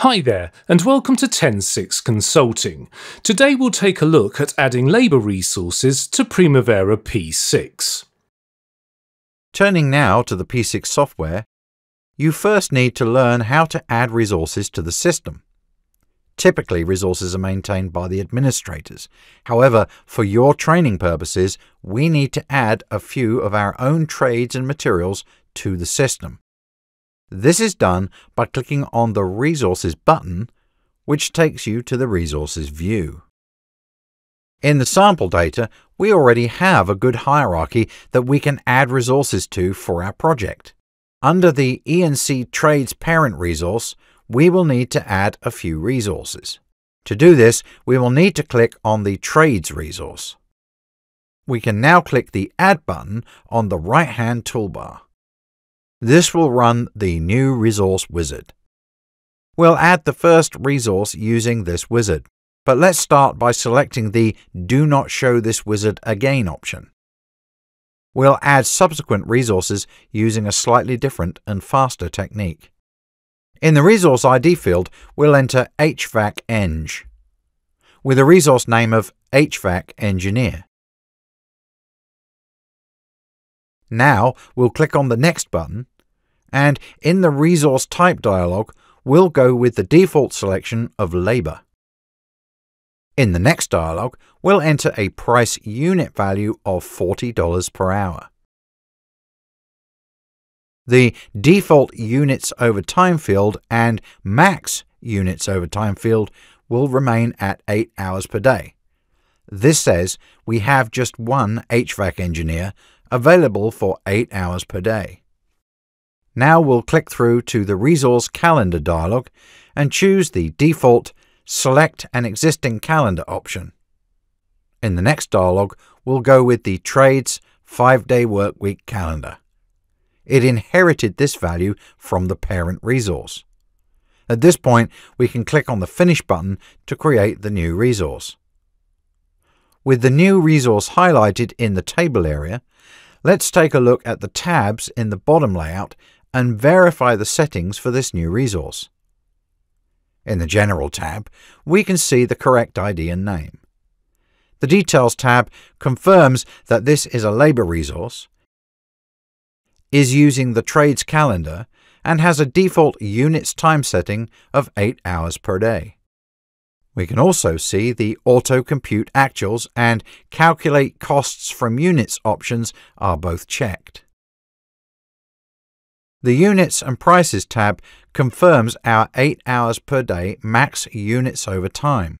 Hi there, and welcome to Ten Six Consulting. Today we'll take a look at adding labour resources to Primavera P6. Turning now to the P6 software, you first need to learn how to add resources to the system. Typically, resources are maintained by the administrators. However, for your training purposes, we need to add a few of our own trades and materials to the system. This is done by clicking on the Resources button, which takes you to the Resources view. In the sample data, we already have a good hierarchy that we can add resources to for our project. Under the E&C Trades parent resource, we will need to add a few resources. To do this, we will need to click on the Trades resource. We can now click the Add button on the right-hand toolbar. This will run the new resource wizard. We'll add the first resource using this wizard, but let's start by selecting the Do Not Show this wizard again option. We'll add subsequent resources using a slightly different and faster technique. In the Resource ID field, we'll enter HVAC Eng with a resource name of HVAC Engineer. Now we'll click on the Next button, and in the Resource Type dialog, we'll go with the default selection of Labour. In the next dialog, we'll enter a price unit value of $40 per hour. The default units over time field and max units over time field will remain at 8 hours per day. This says we have just one HVAC engineer available for 8 hours per day. Now we'll click through to the Resource Calendar dialog and choose the default Select an existing calendar option. In the next dialog, we'll go with the Trades 5-day workweek calendar. It inherited this value from the parent resource. At this point, we can click on the Finish button to create the new resource. With the new resource highlighted in the table area, let's take a look at the tabs in the bottom layout and verify the settings for this new resource. In the General tab, we can see the correct ID and name. The Details tab confirms that this is a labour resource, is using the trades calendar, and has a default units time setting of 8 hours per day. We can also see the Auto Compute Actuals and Calculate Costs from Units options are both checked. The Units and Prices tab confirms our 8 hours per day max units over time.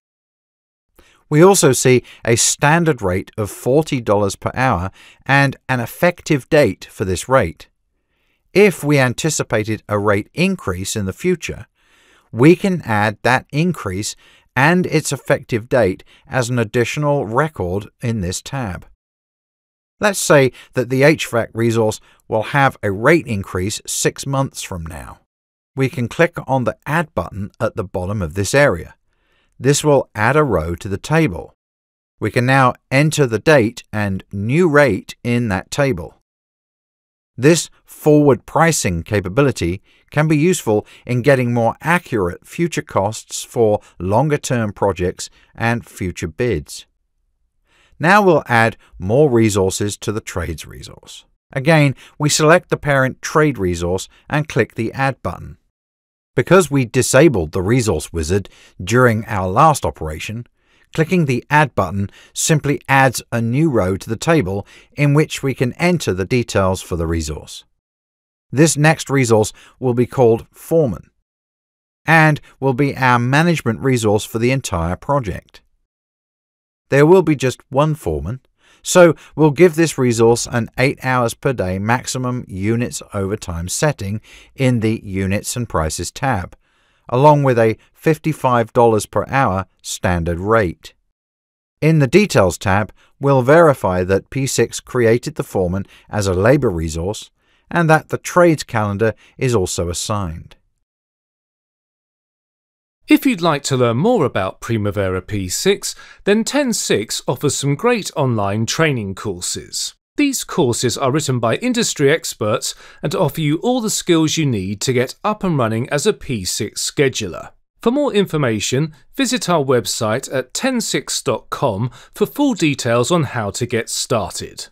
We also see a standard rate of $40 per hour and an effective date for this rate. If we anticipated a rate increase in the future, we can add that increase and its effective date as an additional record in this tab. Let's say that the HVAC resource will have a rate increase six months from now. We can click on the Add button at the bottom of this area. This will add a row to the table. We can now enter the date and new rate in that table. This forward pricing capability can be useful in getting more accurate future costs for longer term projects and future bids. Now we'll add more resources to the trades resource. Again, we select the parent trade resource and click the Add button. Because we disabled the resource wizard during our last operation, clicking the Add button simply adds a new row to the table in which we can enter the details for the resource. This next resource will be called Foreman and will be our management resource for the entire project. There will be just one foreman, so we'll give this resource an 8 hours per day maximum units overtime setting in the Units and Prices tab, along with a $55 per hour standard rate. In the Details tab, we'll verify that P6 created the foreman as a labour resource and that the trades calendar is also assigned. If you'd like to learn more about Primavera P6, then Ten Six offers some great online training courses. These courses are written by industry experts and offer you all the skills you need to get up and running as a P6 scheduler. For more information, visit our website at tensix.com for full details on how to get started.